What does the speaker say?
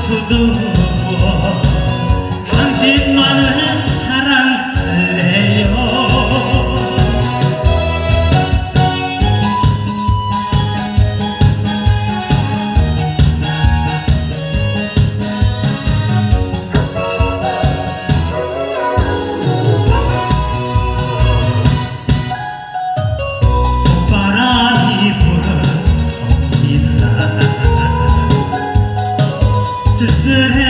수도 없고 간식만을 City.